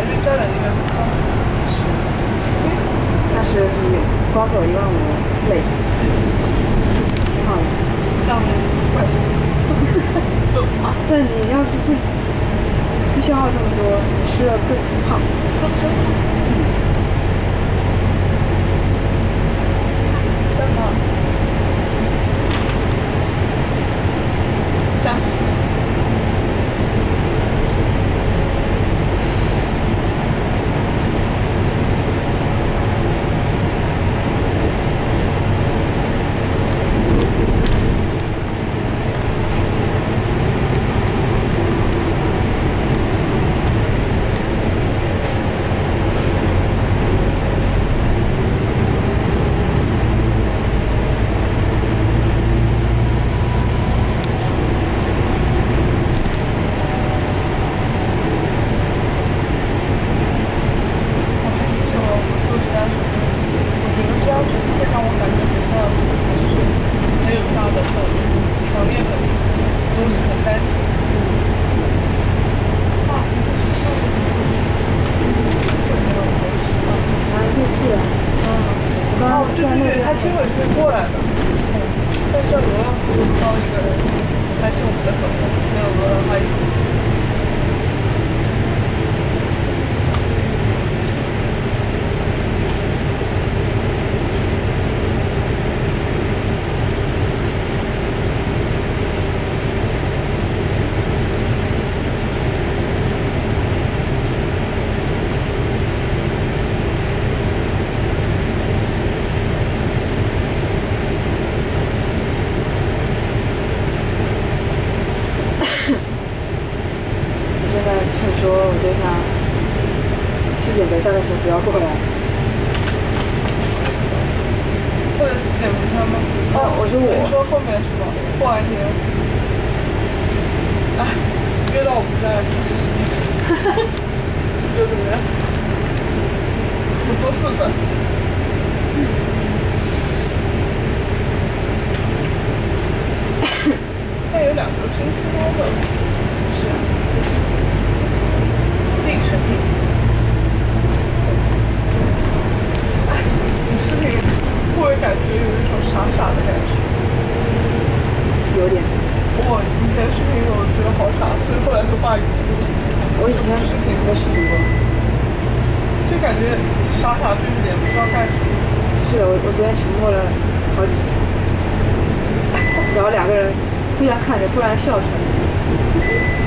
主要是排队站在那边很松。但是你光走一万五累，挺好的。让人死会。可怕。但你要是不不消耗那么多，吃了更胖。说得真好。真不要过来。或者吃减肥餐吗？哦，我说我你说后面是吗？过完年，哎，约到我们家来吃视频，觉得怎么样？我做四份。但有两个星期多的，是啊，历程历。哎，你视频会不会感觉有一种傻傻的感觉？有点。哇，以前视频我觉得好傻，所以后来都把语气我以前视频没试过。就感觉傻傻对着脸不知道干什么。是的，我我昨天沉默了好几次，然后两个人互相看着，忽然笑出来。